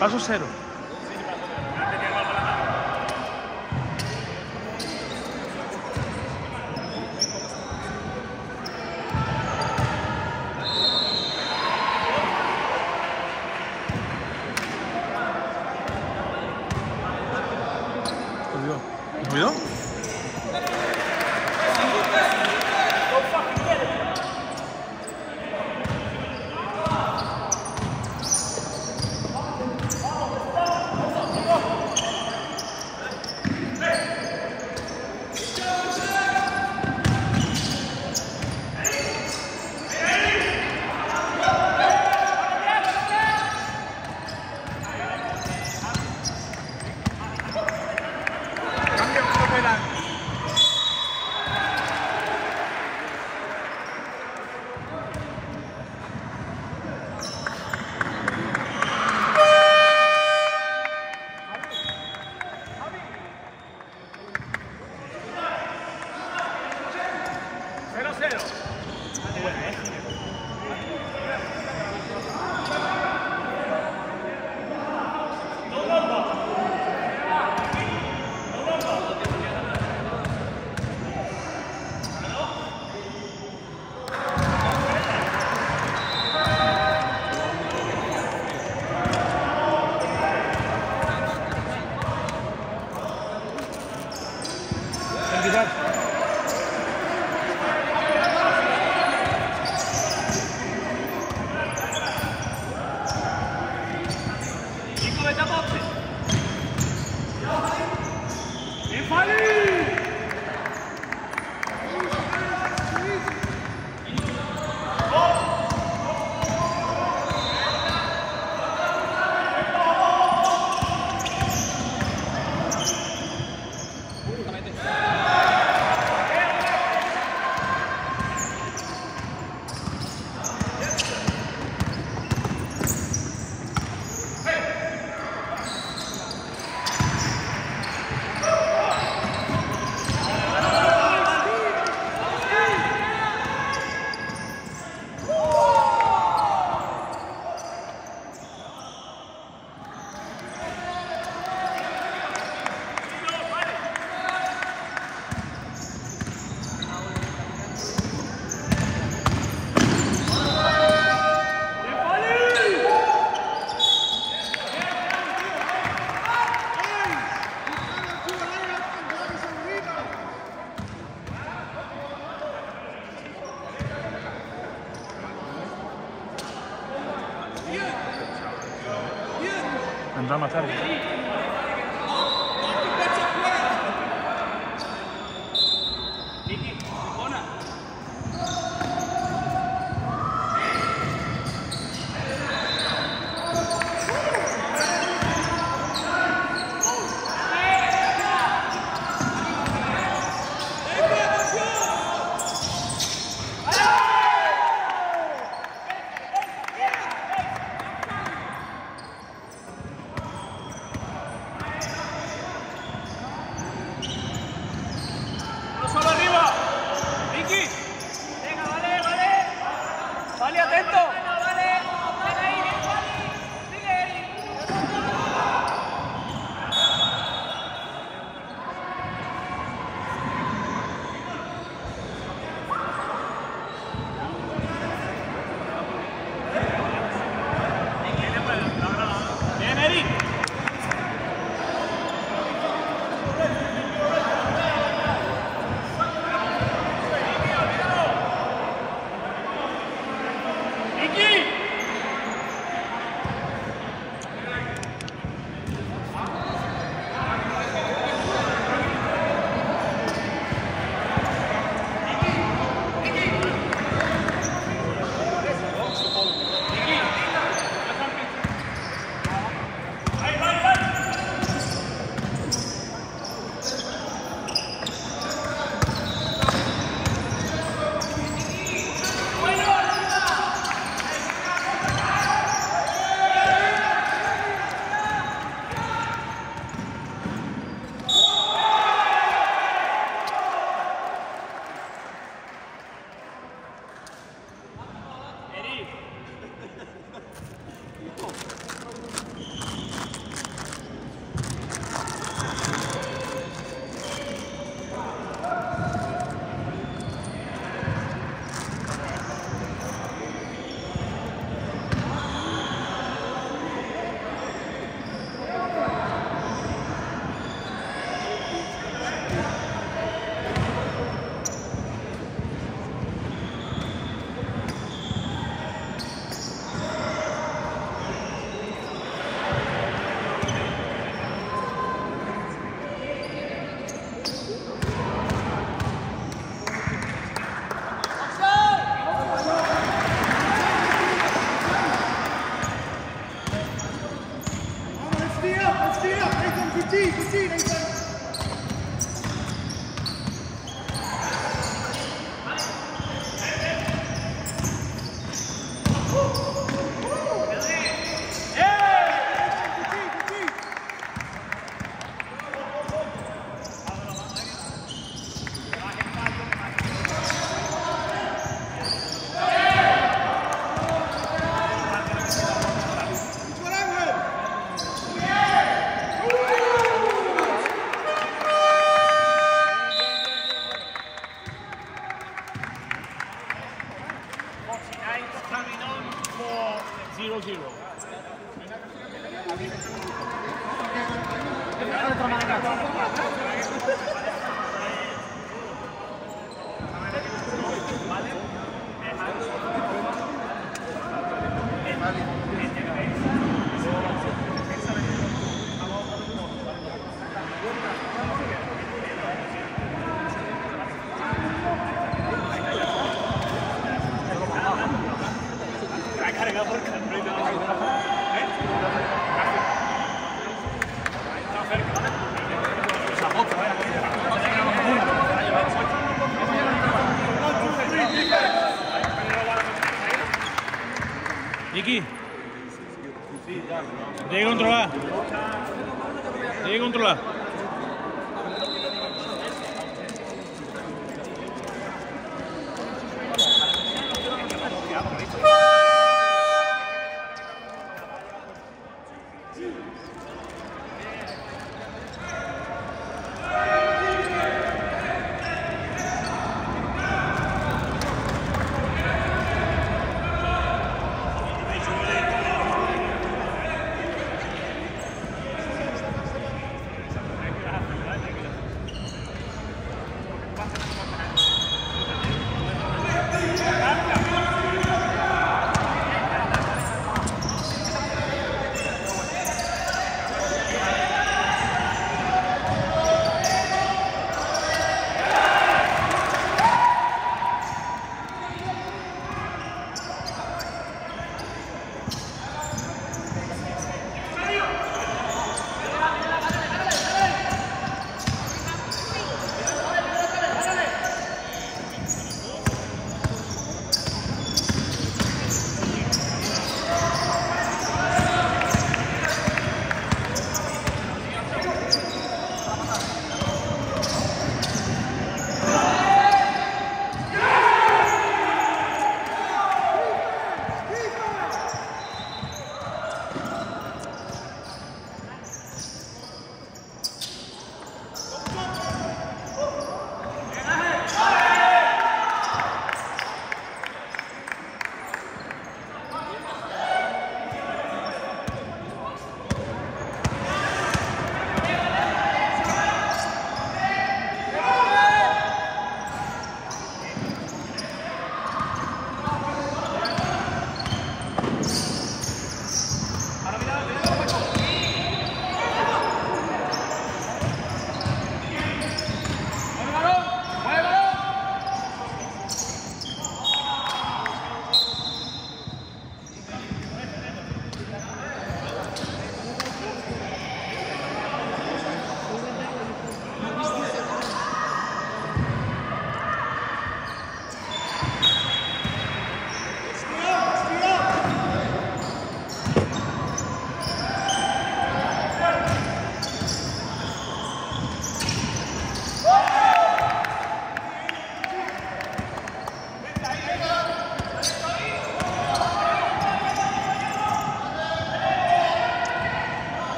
Paso cero. Thank you, Dad. ಮಾತಾಡ್ತೀನಿ